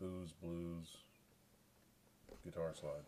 Booze Blues guitar slide.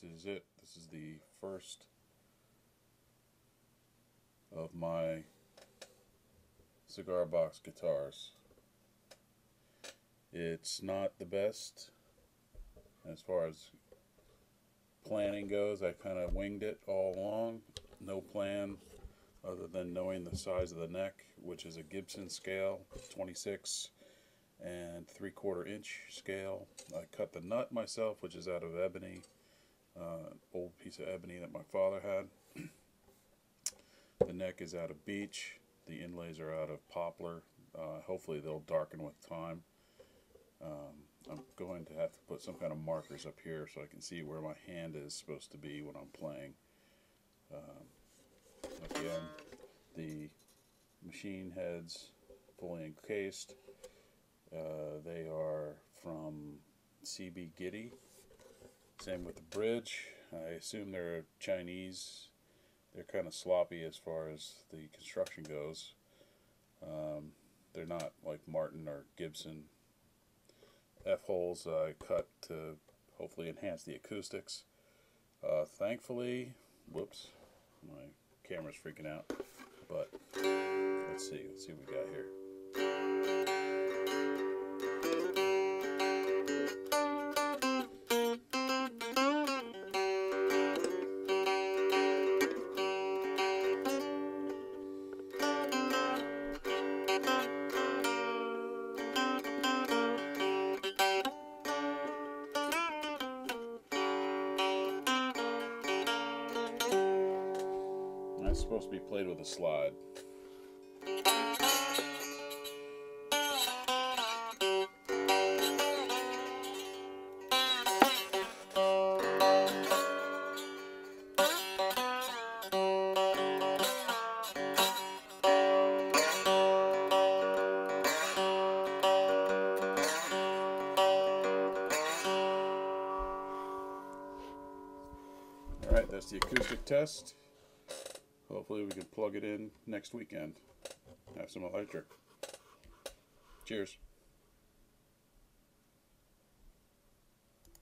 This is it. This is the first of my cigar box guitars. It's not the best as far as planning goes. I kind of winged it all along. No plan other than knowing the size of the neck, which is a Gibson scale, 26 and three quarter inch scale. I cut the nut myself, which is out of ebony, uh, old piece of ebony that my father had. the neck is out of beech. The inlays are out of poplar. Uh, hopefully they'll darken with time. Um, I'm going to have to put some kind of markers up here so I can see where my hand is supposed to be when I'm playing. Um, again, the machine heads fully encased. Uh, they are from CB Gitty. Same with the bridge. I assume they're Chinese. They're kind of sloppy as far as the construction goes. Um, they're not like Martin or Gibson. F holes I cut to hopefully enhance the acoustics. Uh, thankfully, whoops, my camera's freaking out. But let's see, let's see what we got here. That's supposed to be played with a slide. Alright, that's the acoustic test. Hopefully we can plug it in next weekend. Have some electric. Cheers.